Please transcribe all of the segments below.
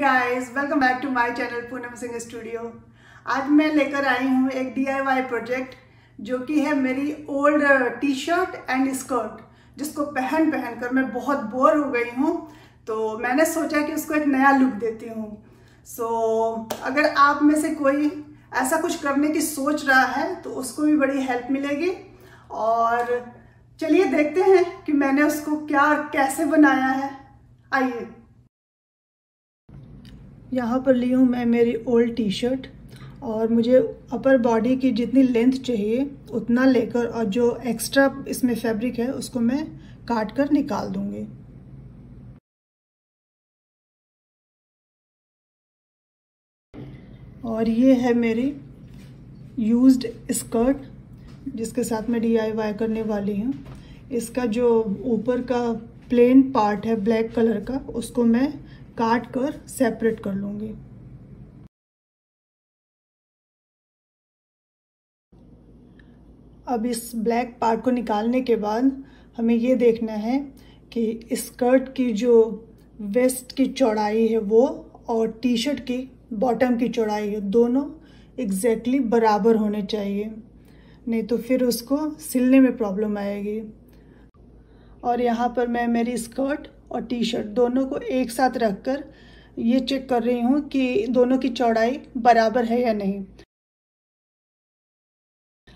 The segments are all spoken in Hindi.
Guys welcome back to my channel Poonam Singh studio आज मैं लेकर आई हूँ एक डीआईवाई प्रोजेक्ट जो कि है मेरी old T shirt and skirt जिसको पहन पहन कर मैं बहुत बोर हो गई हूँ। तो मैंने सोचा कि उसको एक नया लुक देती हूँ। सो so, अगर आप में से कोई ऐसा कुछ करने की सोच रहा है तो उसको भी बड़ी हेल्प मिलेगी। और चलिए देखते हैं कि मैंने उसको क्या कैसे बनाया है। आइए। यहाँ पर ली हूँ मैं मेरी ओल्ड टी शर्ट और मुझे अपर बॉडी की जितनी लेंथ चाहिए, उतना लेकर और जो एक्स्ट्रा इसमें फैब्रिक है, उसको मैं काट कर निकाल दूँगी। और ये है मेरी यूज्ड स्कर्ट जिसके साथ मैं डी आई वाई करने वाली हूँ। इसका जो ऊपर का प्लेन पार्ट है ब्लैक कलर का, उसको मैं काट कर सेपरेट कर लूँगी। अब इस ब्लैक पार्ट को निकालने के बाद हमें ये देखना है कि स्कर्ट की जो वेस्ट की चौड़ाई है वो और टी शर्ट की बॉटम की चौड़ाई है, दोनों एग्जैक्टली exactly बराबर होने चाहिए। नहीं तो फिर उसको सिलने में प्रॉब्लम आएगी। और यहाँ पर मैं मेरी स्कर्ट और टी शर्ट दोनों को एक साथ रखकर ये चेक कर रही हूँ कि दोनों की चौड़ाई बराबर है या नहीं।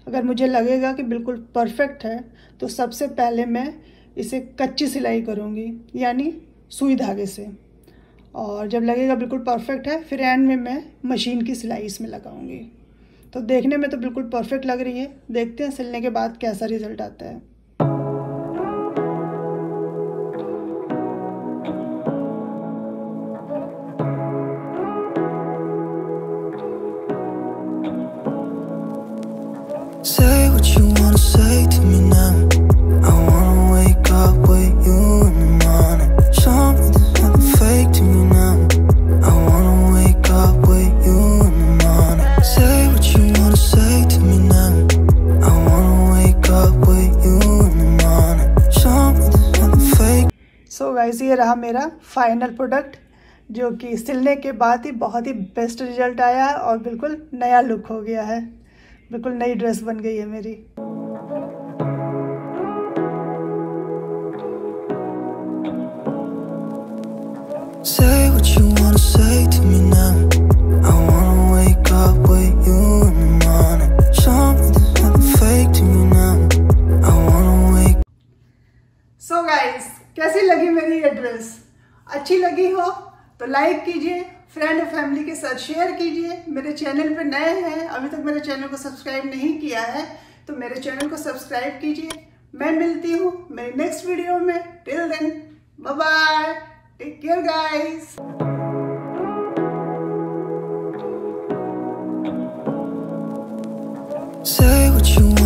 अगर मुझे लगेगा कि बिल्कुल परफेक्ट है तो सबसे पहले मैं इसे कच्ची सिलाई करूँगी, यानी सुई धागे से। और जब लगेगा बिल्कुल परफेक्ट है, फिर एंड में मैं मशीन की सिलाई इसमें लगाऊँगी। तो देखने में तो बिल्कुल परफेक्ट लग रही है। देखते हैं सिलने के बाद कैसा रिज़ल्ट आता है। रहा मेरा फाइनल प्रोडक्ट जो कि सिलने के बाद ही बहुत ही बेस्ट रिज़ल्ट आया है और बिल्कुल नया लुक हो गया है। बिल्कुल नई ड्रेस बन गई है मेरी। कैसी लगी मेरी ये ड्रेस अच्छी लगी हो? तो लाइक कीजिए। फ्रेंड और फैमिली के साथ शेयर कीजिए। मेरे चैनल पर नए हैं, अभी तक मेरे चैनल को सब्सक्राइब नहीं किया है तो मेरे चैनल को सब्सक्राइब कीजिए। मैं मिलती हूँ मेरी नेक्स्ट वीडियो में। Till then bye take care guys Say what you want